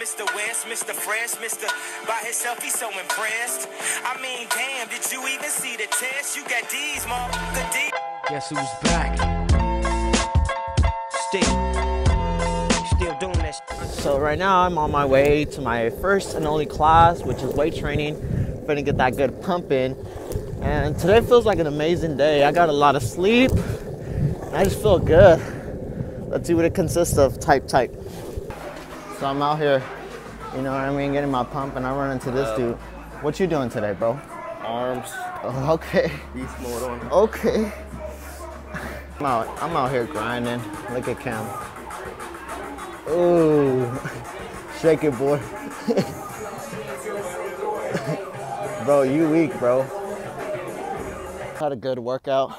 Mr. West, Mr. Fresh, Mr. By himself, he's so impressed. I mean, damn, did you even see the test? You got D's, motherfucker, D. Guess who's back? Still. Still doing this. So right now I'm on my way to my first and only class, which is weight training. Gonna get that good pumping. And today feels like an amazing day. I got a lot of sleep. I just feel good. Let's see what it consists of. Type, type. So I'm out here, you know what I mean, getting my pump, and I run into this uh, dude. What you doing today, bro? Arms. Oh, okay. Beast mode on. Okay. I'm out, I'm out here grinding. Look at Cam. Ooh. Shake it, boy. bro, you weak, bro. Had a good workout,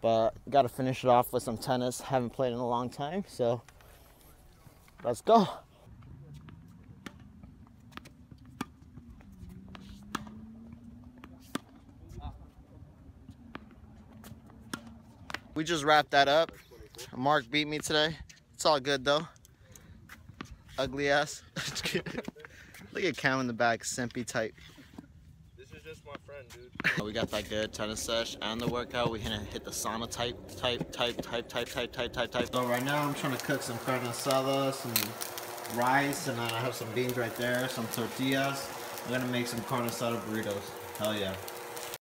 but got to finish it off with some tennis. Haven't played in a long time, so let's go. We just wrapped that up. Mark beat me today. It's all good though. Ugly ass. Look at Cam in the back, simpy type. This is just my friend, dude. We got that good tennis sesh and the workout. We gonna hit the sauna type, type, type, type, type, type, type, type, type. So right now I'm trying to cook some carne asada, some rice, and then I have some beans right there, some tortillas. I'm gonna make some carne asada burritos. Hell yeah.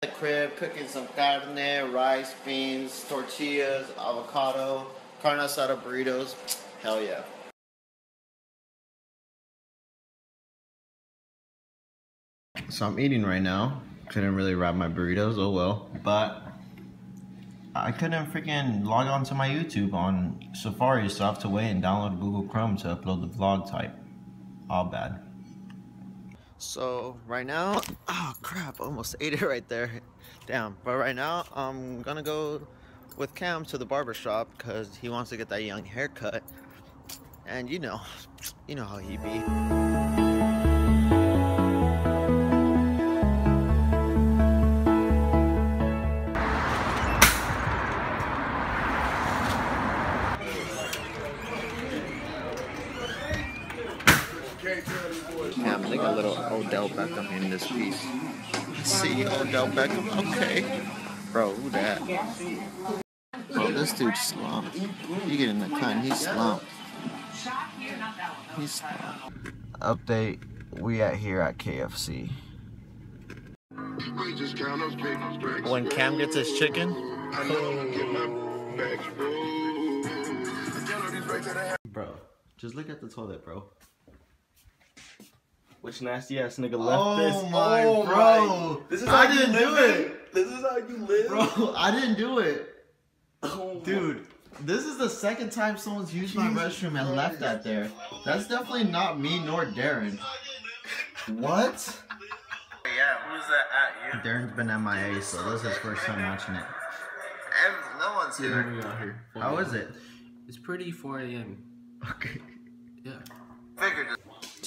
The crib, cooking some carne, rice, beans, tortillas, avocado, carne asada burritos. Hell yeah. So I'm eating right now. Couldn't really wrap my burritos, oh well. But I couldn't freaking log on to my YouTube on Safari, so I have to wait and download Google Chrome to upload the vlog type. All bad. So right now, oh crap, almost ate it right there. Damn, but right now I'm gonna go with Cam to the barber shop because he wants to get that young haircut. And you know, you know how he be. I think a little Odell Beckham in this piece. See Odell Beckham? Okay. Bro, who that? Bro, this dude slumped. You get in the cut and he's slumped. He's slumped. Update, we at here at KFC. When Cam gets his chicken, bro, just look at the toilet, bro. Which nasty ass nigga left Oh this? my, oh bro. my. This is I you didn't do it. This is how you live. Bro, I didn't do it. Oh my- Dude, this is the second time someone's used my restroom and left that there. That's definitely not me nor Darren. What? Yeah, who's that at you? Darren's been MIA, so this is his first time watching it. no one's here. we are here. How is it? It's pretty 4 a.m. Okay. Yeah.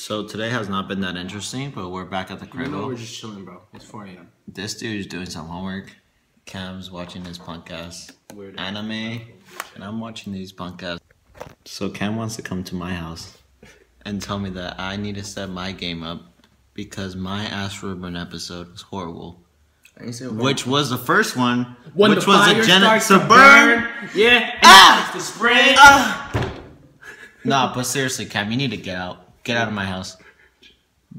So today has not been that interesting, but we're back at the crib. we're just chilling, bro. It's 4 a.m. This dude's doing some homework. Cam's watching his podcast, Weird. anime, and I'm watching these podcasts. So Cam wants to come to my house and tell me that I need to set my game up because my Ash episode was horrible. Which was the first one, When which the was a gen- starts to to burn. Yeah. Ah! The spread. Nah, but seriously, Cam, you need to get out. Get out of my house.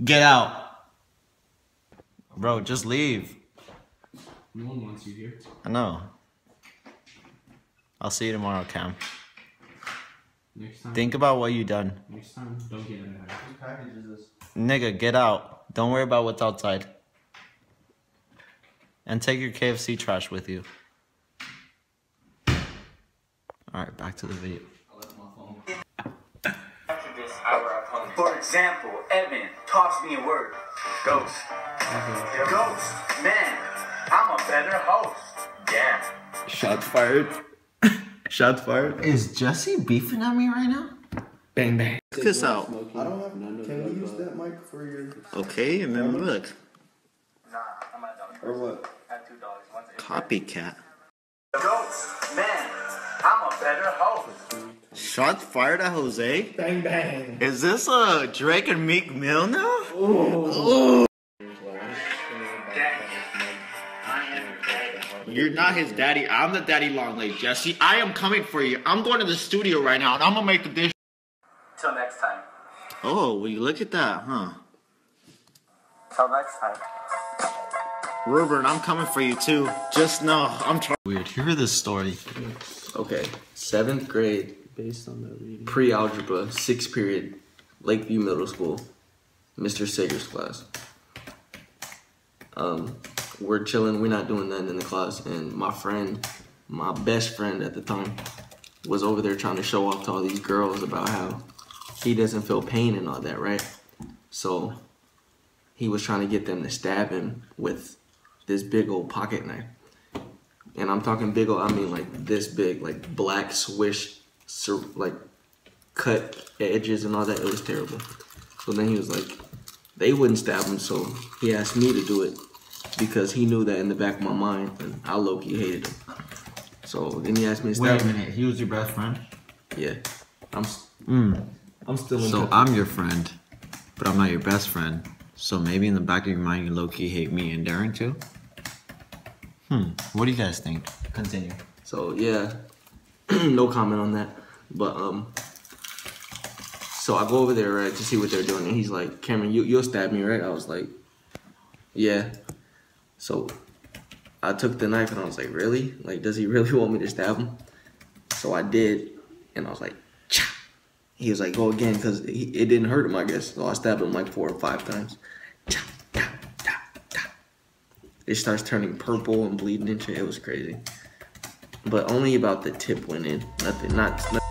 Get out, bro. Just leave. No one wants you here. I know. I'll see you tomorrow, Cam. Next time. Think about what you done. Next time, don't get in the house. Nigga, get out. Don't worry about what's outside. And take your KFC trash with you. Alright, back to the video. For example, Evan, toss me a word. Ghost. Mm-hmm. Ghost. Man, I'm a better host. Yeah. Shots fired. Shots fired. Is Jesse beefing at me right now? Bang, bang. Check this out. I don't have. Can we use that mic for your Okay, and then look. Nah, I'm at dollar. or what? I have two dollars. One's Copycat. Ghost. Man, I'm a better host. Shots fired at Jose? Bang bang. Is this a Drake and Meek Mill now? You're not his daddy. I'm the daddy long leg, Jesse. I am coming for you. I'm going to the studio right now and I'm gonna make the dish. Till next time. Oh, well, you look at that, huh? Till next time. Ruben, I'm coming for you too. Just know I'm trying. Weird. Hear this story. Okay, seventh grade, Based on the reading. pre-algebra, sixth period, Lakeview Middle School, Mr. Sager's class. Um, we're chilling. We're not doing nothing in the class, and my friend, my best friend at the time, was over there trying to show off to all these girls about how he doesn't feel pain and all that, right? So he was trying to get them to stab him with this big old pocket knife. And I'm talking big old, I mean like this big, like black swish, like cut edges and all that. It was terrible. So then he was like, they wouldn't stab him, so he asked me to do it because he knew that in the back of my mind, and I low key hated him. So then he asked me to Wait stab a him. minute. He was your best friend? Yeah, I'm. s- Mm. I'm still in So touch. I'm your friend, but I'm not your best friend. So maybe in the back of your mind, you low key hate me and Darren too? Hmm. What do you guys think? Continue. So yeah, no comment on that. But um, so I go over there right to see what they're doing, and he's like, "Cameron, you you'll stab me, right?" I was like, "Yeah." So I took the knife and I was like, "Really? Like, does he really want me to stab him?" So I did, and I was like, Cha! He was like, "Go again," because it didn't hurt him, I guess. So I stabbed him like four or five times. It starts turning purple and bleeding shit. It was crazy but only about the tip went in. Nothing, not. not